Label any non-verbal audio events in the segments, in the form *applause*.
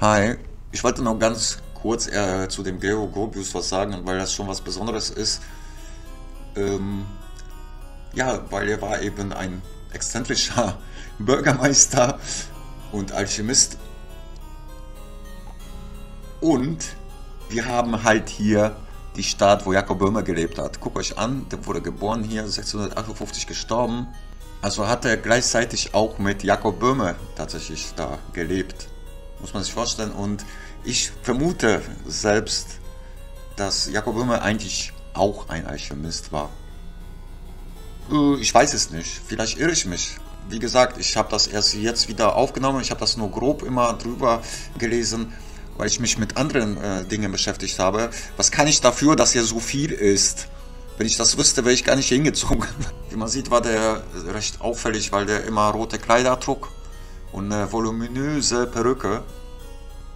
Hi, ich wollte noch ganz kurz äh, zu dem Gero Grobius was sagen, weil das schon was Besonderes ist. Ähm, ja, weil er war eben ein exzentrischer *laughs* Bürgermeister und Alchemist. Und wir haben halt hier die Stadt, wo Jakob Böhmer gelebt hat. Guckt euch an, der wurde geboren hier, 1658 gestorben. Also hat er gleichzeitig auch mit Jakob Böhmer tatsächlich da gelebt. Muss man sich vorstellen. Und ich vermute selbst, dass Jakob Böhmer eigentlich auch ein Alchemist war. Äh, ich weiß es nicht. Vielleicht irre ich mich. Wie gesagt, ich habe das erst jetzt wieder aufgenommen. Ich habe das nur grob immer drüber gelesen, weil ich mich mit anderen äh, Dingen beschäftigt habe. Was kann ich dafür, dass hier so viel ist? Wenn ich das wüsste, wäre ich gar nicht hingezogen. *laughs* Wie man sieht, war der recht auffällig, weil der immer rote Kleider trug und eine voluminöse Perücke.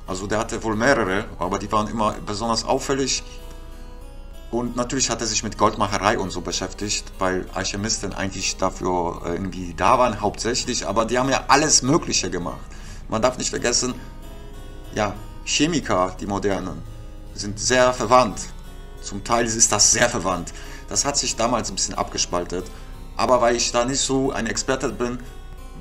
Also der hatte wohl mehrere, aber die waren immer besonders auffällig. Und natürlich hat er sich mit Goldmacherei und so beschäftigt, weil Alchemisten eigentlich dafür äh, irgendwie da waren, hauptsächlich. Aber die haben ja alles Mögliche gemacht. Man darf nicht vergessen, ja, Chemiker, die modernen, sind sehr verwandt. Zum Teil ist das sehr verwandt. Das hat sich damals ein bisschen abgespaltet. Aber weil ich da nicht so ein Experte bin,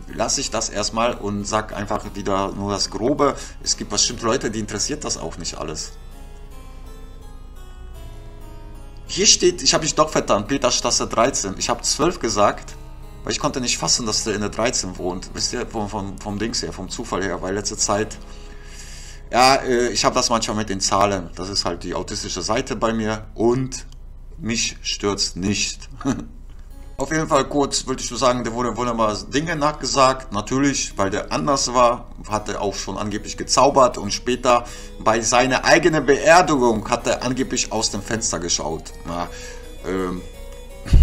lasse ich das erstmal und sage einfach wieder nur das Grobe. Es gibt bestimmt Leute, die interessiert das auch nicht alles. Hier steht, ich habe mich doch vertan, Peterstraße 13. Ich habe 12 gesagt, weil ich konnte nicht fassen, dass der in der 13 wohnt. Wisst ihr, vom, vom, vom Dings her, vom Zufall her, weil letzte Zeit... Ja, äh, ich habe das manchmal mit den Zahlen. Das ist halt die autistische Seite bei mir und mich stört's nicht. *laughs* Auf jeden Fall kurz würde ich so sagen, der wurde wunderbar Dinge nachgesagt. Natürlich, weil der anders war, hat er auch schon angeblich gezaubert und später bei seiner eigenen Beerdigung hat er angeblich aus dem Fenster geschaut. Na, ähm, *laughs*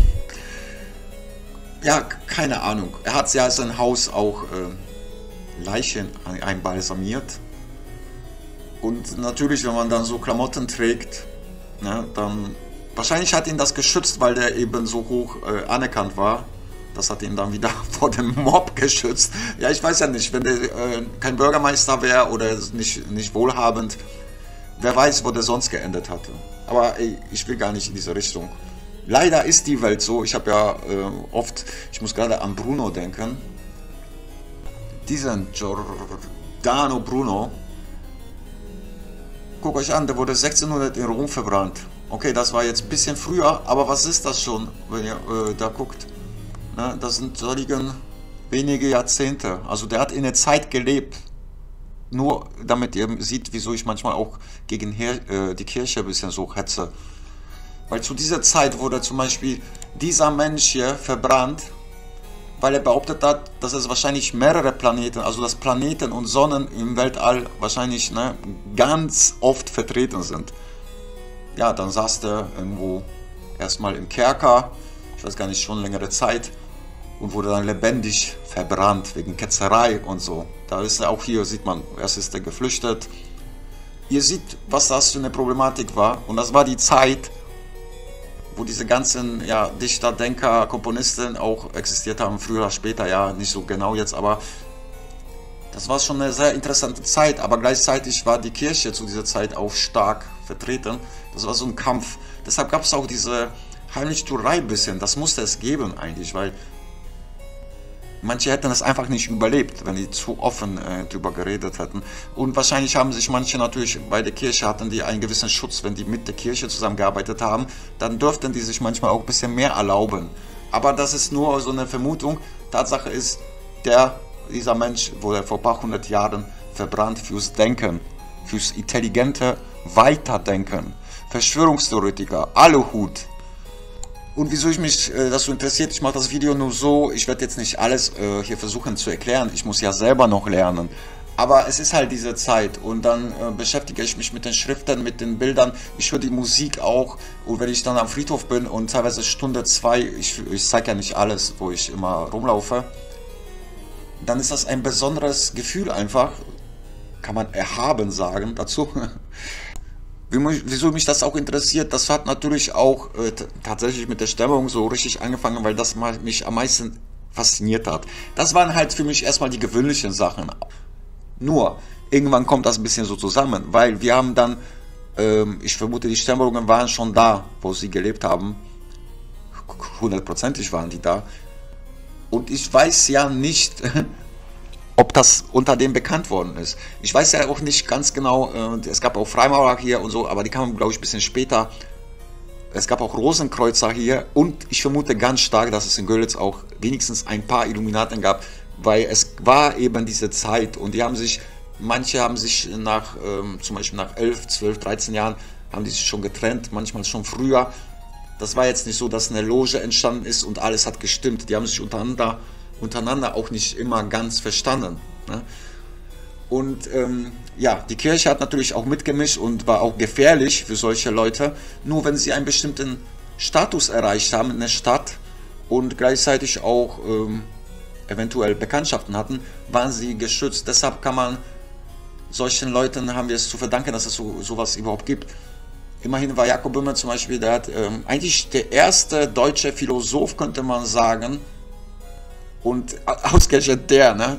ja, keine Ahnung. Er hat ja sein Haus auch äh, Leichen einbalsamiert. Und natürlich, wenn man dann so Klamotten trägt, ne, dann Wahrscheinlich hat ihn das geschützt, weil der eben so hoch äh, anerkannt war. Das hat ihn dann *laughs* wieder vor dem Mob geschützt. Ja, ich weiß ja nicht, wenn der äh, kein Bürgermeister wäre oder nicht, nicht wohlhabend, wer weiß, wo der sonst geendet hatte. Aber ey, ich will gar nicht in diese Richtung. Leider ist die Welt so. Ich habe ja äh, oft, ich muss gerade an Bruno denken. Diesen Giordano Bruno. Guckt euch an, der wurde 1600 in Rom verbrannt. Okay, das war jetzt ein bisschen früher, aber was ist das schon, wenn ihr äh, da guckt? Ne, das sind solchen wenige Jahrzehnte. Also der hat in der Zeit gelebt. Nur damit ihr seht, wieso ich manchmal auch gegen Her äh, die Kirche ein bisschen so hetze. Weil zu dieser Zeit wurde zum Beispiel dieser Mensch hier verbrannt, weil er behauptet hat, dass es wahrscheinlich mehrere Planeten, also dass Planeten und Sonnen im Weltall wahrscheinlich ne, ganz oft vertreten sind ja, dann saß der irgendwo erstmal im Kerker, ich weiß gar nicht, schon längere Zeit und wurde dann lebendig verbrannt wegen Ketzerei und so. Da ist er auch hier, sieht man, erst ist er geflüchtet. Ihr seht, was das für eine Problematik war und das war die Zeit, wo diese ganzen ja, Dichter, Denker, Komponisten auch existiert haben, früher, später, ja, nicht so genau jetzt, aber das war schon eine sehr interessante Zeit, aber gleichzeitig war die Kirche zu dieser Zeit auch stark vertreten. Das war so ein Kampf. Deshalb gab es auch diese Heimlichtuerei ein bisschen. Das musste es geben eigentlich, weil manche hätten es einfach nicht überlebt, wenn die zu offen äh, drüber geredet hätten. Und wahrscheinlich haben sich manche natürlich bei der Kirche hatten die einen gewissen Schutz, wenn die mit der Kirche zusammengearbeitet haben, dann dürften die sich manchmal auch ein bisschen mehr erlauben. Aber das ist nur so eine Vermutung. Tatsache ist, der dieser Mensch wurde vor ein paar hundert Jahren verbrannt fürs Denken, fürs intelligente Weiterdenken. Verschwörungstheoretiker, Aluhut. Und wieso ich mich äh, das so interessiert, ich mache das Video nur so, ich werde jetzt nicht alles äh, hier versuchen zu erklären, ich muss ja selber noch lernen. Aber es ist halt diese Zeit und dann äh, beschäftige ich mich mit den Schriften, mit den Bildern. Ich höre die Musik auch und wenn ich dann am Friedhof bin und teilweise Stunde zwei, ich, ich zeige ja nicht alles, wo ich immer rumlaufe, dann ist das ein besonderes Gefühl einfach, kann man erhaben sagen dazu. *laughs* Wieso mich das auch interessiert, das hat natürlich auch äh, tatsächlich mit der Stimmung so richtig angefangen, weil das mich am meisten fasziniert hat. Das waren halt für mich erstmal die gewöhnlichen Sachen. Nur, irgendwann kommt das ein bisschen so zusammen, weil wir haben dann, ähm, ich vermute, die Sternburgen waren schon da, wo sie gelebt haben. Hundertprozentig waren die da. Und ich weiß ja nicht, *laughs* ob das unter dem bekannt worden ist. Ich weiß ja auch nicht ganz genau, äh, es gab auch Freimaurer hier und so, aber die kamen, glaube ich, ein bisschen später. Es gab auch Rosenkreuzer hier und ich vermute ganz stark, dass es in Görlitz auch wenigstens ein paar Illuminaten gab, weil es war eben diese Zeit und die haben sich, manche haben sich nach, ähm, zum Beispiel nach 11, 12, 13 Jahren, haben die sich schon getrennt, manchmal schon früher. Das war jetzt nicht so, dass eine Loge entstanden ist und alles hat gestimmt. Die haben sich untereinander, untereinander auch nicht immer ganz verstanden. Ne? Und ähm, ja, die Kirche hat natürlich auch mitgemischt und war auch gefährlich für solche Leute. Nur wenn sie einen bestimmten Status erreicht haben in der Stadt und gleichzeitig auch ähm, eventuell Bekanntschaften hatten, waren sie geschützt. Deshalb kann man solchen Leuten haben wir es zu verdanken, dass es so sowas überhaupt gibt. Immerhin war Jakob Böhmer zum Beispiel, der hat ähm, eigentlich der erste deutsche Philosoph, könnte man sagen, und ausgerechnet der, ne?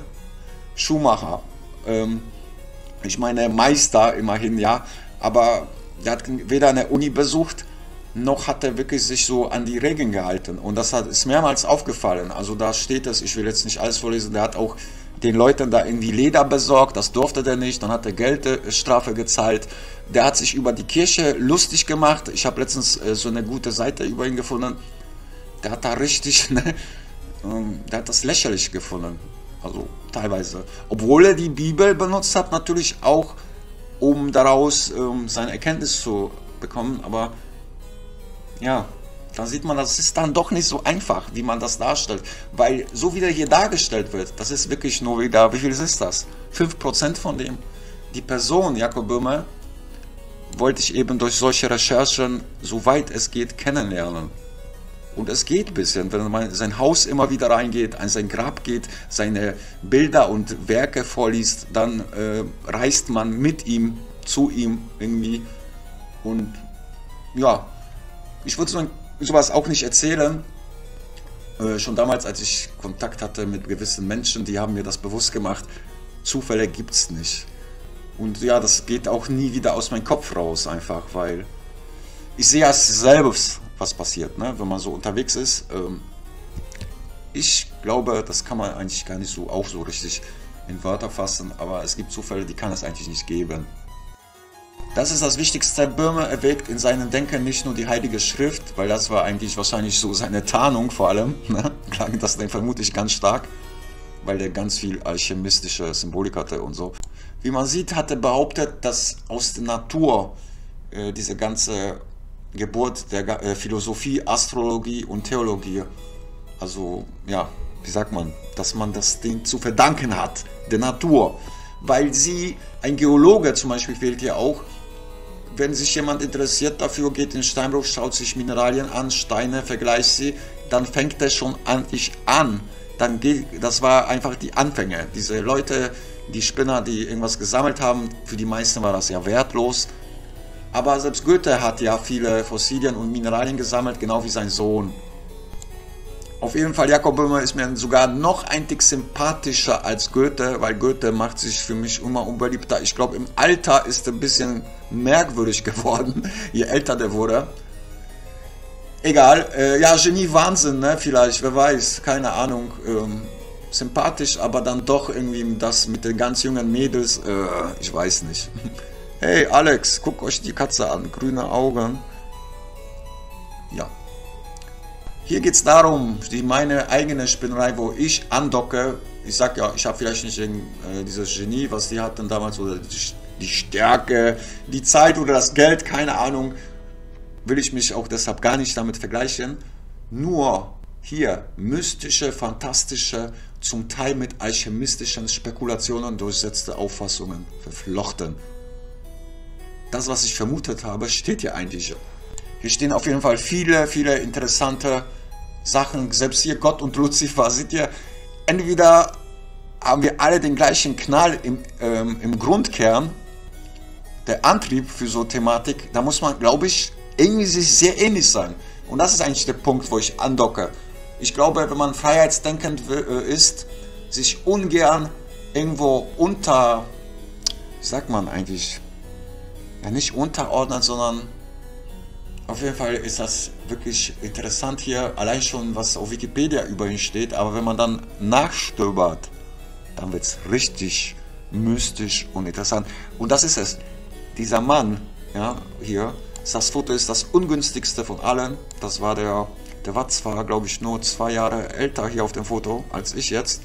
Schumacher. Ähm, ich meine Meister immerhin, ja, aber der hat weder eine Uni besucht, noch hat er wirklich sich so an die Regeln gehalten. Und das hat, ist mehrmals aufgefallen. Also da steht es, ich will jetzt nicht alles vorlesen, der hat auch den Leuten da irgendwie Leder besorgt, das durfte der nicht, dann hat er Geldstrafe gezahlt. Der hat sich über die Kirche lustig gemacht. Ich habe letztens äh, so eine gute Seite über ihn gefunden. Der hat da richtig, *laughs* ne, ähm, der hat das lächerlich gefunden. Also teilweise. Obwohl er die Bibel benutzt hat, natürlich auch, um daraus ähm, seine Erkenntnis zu bekommen. Aber ja, da sieht man, das ist dann doch nicht so einfach, wie man das darstellt. Weil so wie der hier dargestellt wird, das ist wirklich nur wieder, wie viel ist das? 5% von dem. Die Person, Jakob Böhmer, wollte ich eben durch solche Recherchen, soweit es geht, kennenlernen. Und es geht ein bisschen, wenn man sein Haus immer wieder reingeht, an sein Grab geht, seine Bilder und Werke vorliest, dann äh, reist man mit ihm, zu ihm irgendwie. Und ja, ich würde so, sowas auch nicht erzählen. Äh, schon damals, als ich Kontakt hatte mit gewissen Menschen, die haben mir das bewusst gemacht. Zufälle gibt es nicht. Und ja, das geht auch nie wieder aus meinem Kopf raus, einfach, weil ich sehe ja selbst, was passiert, ne? wenn man so unterwegs ist. Ähm, ich glaube, das kann man eigentlich gar nicht so auch so richtig in Wörter fassen, aber es gibt Zufälle, die kann es eigentlich nicht geben. Das ist das Wichtigste. Böhme erwägt in seinem Denken nicht nur die Heilige Schrift, weil das war eigentlich wahrscheinlich so seine Tarnung vor allem. *laughs* Ne? Klang das dann vermutlich ganz stark, weil der ganz viel alchemistische Symbolik hatte und so. Wie man sieht, hat er behauptet, dass aus der Natur äh, diese ganze Geburt der äh, Philosophie, Astrologie und Theologie, also ja, wie sagt man, dass man das Ding zu verdanken hat, der Natur. Weil sie, ein Geologe zum Beispiel fehlt hier auch, wenn sich jemand interessiert dafür, geht in Steinbruch, schaut sich Mineralien an, Steine, vergleicht sie, dann fängt er schon an, ich an. Dann geht, das war einfach die Anfänge. Diese Leute, die Spinner, die irgendwas gesammelt haben, für die meisten war das ja wertlos. Aber selbst Goethe hat ja viele Fossilien und Mineralien gesammelt, genau wie sein Sohn. Auf jeden Fall, Jakob Böhmer ist mir sogar noch ein Tick sympathischer als Goethe, weil Goethe macht sich für mich immer unbeliebter. Ich glaube, im Alter ist er ein bisschen merkwürdig geworden, *laughs* je älter der wurde. Egal, äh, ja, Genie, Wahnsinn, ne, vielleicht, wer weiß, keine Ahnung. Ähm, sympathisch, aber dann doch irgendwie das mit den ganz jungen Mädels, äh, ich weiß nicht. *laughs* Hey Alex, guck euch die Katze an, grüne Augen. Ja. Hier geht es darum, die meine eigene Spinnerei, wo ich andocke. Ich sag ja, ich habe vielleicht nicht äh, dieses Genie, was die hatten damals, oder die, die Stärke, die Zeit oder das Geld, keine Ahnung. Will ich mich auch deshalb gar nicht damit vergleichen. Nur hier mystische, fantastische, zum Teil mit alchemistischen Spekulationen durchsetzte Auffassungen verflochten. Das, was ich vermutet habe, steht hier eigentlich. Hier stehen auf jeden Fall viele, viele interessante Sachen, selbst hier Gott und Luzifer, seht ihr, entweder haben wir alle den gleichen Knall im, ähm, im Grundkern, der Antrieb für so Thematik, da muss man, glaube ich, irgendwie sich sehr ähnlich sein. Und das ist eigentlich der Punkt, wo ich andocke. Ich glaube, wenn man freiheitsdenkend äh, ist, sich ungern irgendwo unter sagt man eigentlich, ja nicht unterordnet, sondern auf jeden Fall ist das wirklich interessant hier, allein schon was auf Wikipedia über ihn steht, aber wenn man dann nachstöbert, dann wird es richtig mystisch und interessant. Und das ist es. Dieser Mann, ja, hier, das Foto ist das ungünstigste von allen. Das war der, der war zwar, glaube ich, nur zwei Jahre älter hier auf dem Foto als ich jetzt.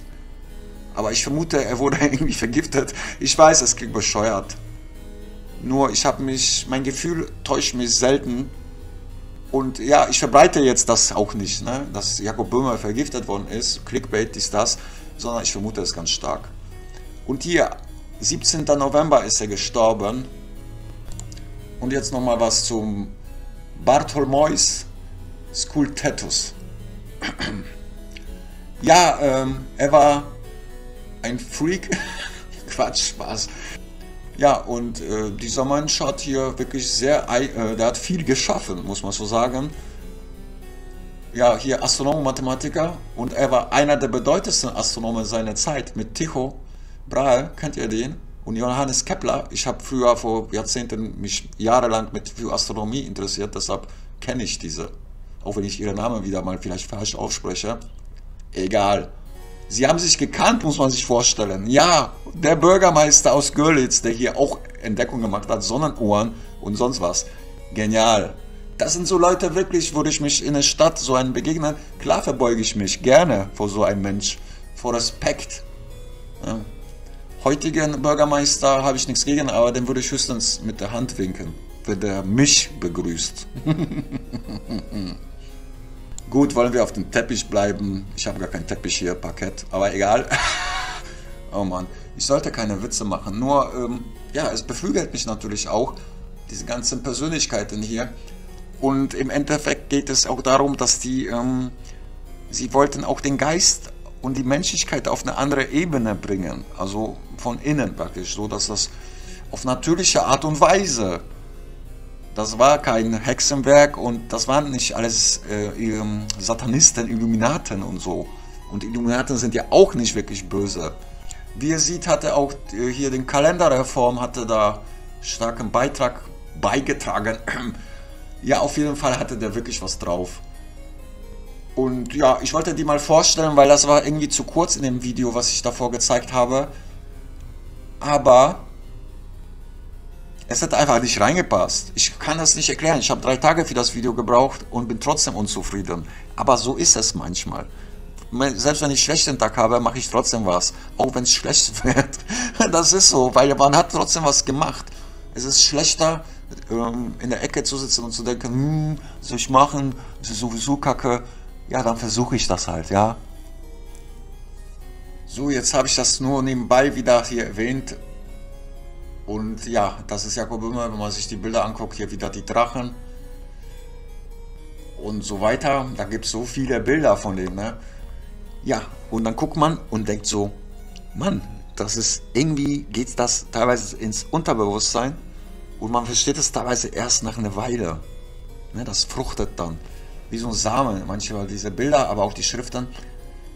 Aber ich vermute, er wurde *laughs* irgendwie vergiftet. Ich weiß, es klingt bescheuert. Nur ich habe mich, mein Gefühl täuscht mich selten. Und ja, ich verbreite jetzt das auch nicht, ne? dass Jakob Böhmer vergiftet worden ist. Clickbait ist das, sondern ich vermute es ganz stark. Und hier, 17. November ist er gestorben. Und jetzt nochmal was zum Bartholmois Skultetus. *clears throat* ja, ähm, er war ein Freak. *laughs* Quatsch, Spaß. Ja, und äh, dieser Mensch hat hier wirklich sehr, äh, der hat viel geschaffen, muss man so sagen. Ja, hier Astronom, Mathematiker und er war einer der bedeutendsten Astronomen seiner Zeit mit Tycho Brahe, kennt ihr den? Und Johannes Kepler. Ich habe früher vor Jahrzehnten mich jahrelang mit für Astronomie interessiert, deshalb kenne ich diese. Auch wenn ich ihre Namen wieder mal vielleicht falsch ausspreche. Egal. Sie haben sich gekannt, muss man sich vorstellen. Ja, der Bürgermeister aus Görlitz, der hier auch Entdeckung gemacht hat, Sonnenuhren und sonst was. Genial. Das sind so Leute wirklich, würde ich mich in der Stadt so einen begegnen, klar verbeuge ich mich gerne vor so einem Mensch, vor Respekt. Ja. Heutigen Bürgermeister habe ich nichts gegen, aber den würde ich höchstens mit der Hand winken, wenn der mich begrüßt. *laughs* Gut, wollen wir auf dem Teppich bleiben. Ich habe gar keinen Teppich hier, Parkett, aber egal. *laughs* oh Mann, ich sollte keine Witze machen. Nur, ähm, ja, es beflügelt mich natürlich auch, diese ganzen Persönlichkeiten hier. Und im Endeffekt geht es auch darum, dass die, ähm, sie wollten auch den Geist und die Menschlichkeit auf eine andere Ebene bringen. Also von innen praktisch, so dass das auf natürliche Art und Weise das war kein Hexenwerk und das waren nicht alles äh, Satanisten, Illuminaten und so. Und Illuminaten sind ja auch nicht wirklich böse. Wie ihr seht, hatte auch äh, hier den Kalenderreform, hatte da starken Beitrag beigetragen. *clears throat* ja, auf jeden Fall hatte der wirklich was drauf. Und ja, ich wollte die mal vorstellen, weil das war irgendwie zu kurz in dem Video, was ich davor gezeigt habe. Aber es hat einfach nicht reingepasst. Ich kann das nicht erklären. Ich habe drei Tage für das Video gebraucht und bin trotzdem unzufrieden. Aber so ist es manchmal. Selbst wenn ich schlechten Tag habe, mache ich trotzdem was. Auch wenn es schlecht *laughs* wird. Das ist so, weil man hat trotzdem was gemacht. Es ist schlechter, ähm, in der Ecke zu sitzen und zu denken, hm, soll ich machen? Das ist sowieso kacke. Ja, dann versuche ich das halt, ja. So, jetzt habe ich das nur nebenbei wieder hier erwähnt. Und ja, das ist Jakob Böhmer, wenn man sich die Bilder anguckt, hier wieder die Drachen und so weiter. Da gibt es so viele Bilder von dem. Ne? Ja, und dann guckt man und denkt so, Mann, das ist irgendwie, geht das teilweise ins Unterbewusstsein und man versteht es teilweise erst nach einer Weile. Ne, das fruchtet dann, wie so ein Samen, manchmal diese Bilder, aber auch die Schriften.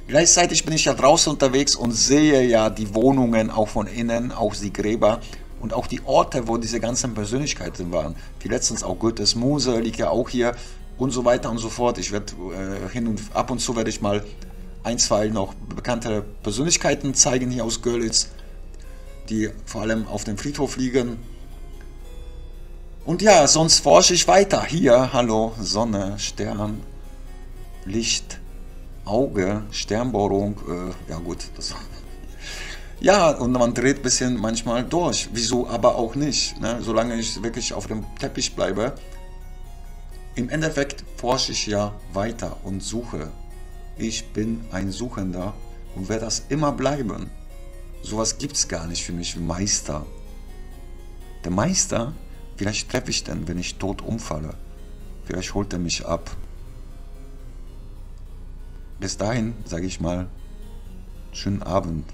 Gleichzeitig bin ich ja draußen unterwegs und sehe ja die Wohnungen auch von innen, auch die Gräber und auch die Orte, wo diese ganzen Persönlichkeiten waren. Wie letztens auch Goethes Muse liegt ja auch hier und so weiter und so fort. Ich werde äh, hin und ab und zu werde ich mal ein, zwei noch bekannte Persönlichkeiten zeigen hier aus Görlitz, die vor allem auf dem Friedhof liegen. Und ja, sonst forsche ich weiter. Hier, hallo, Sonne, Stern, Licht, Auge, Sternbohrung. Äh, ja gut, das ja, und man dreht ein bisschen manchmal durch. Wieso aber auch nicht? Ne? Solange ich wirklich auf dem Teppich bleibe. Im Endeffekt forsche ich ja weiter und suche. Ich bin ein Suchender und werde das immer bleiben. Sowas gibt es gar nicht für mich wie Meister. Der Meister, vielleicht treffe ich den, wenn ich tot umfalle. Vielleicht holt er mich ab. Bis dahin sage ich mal, schönen Abend.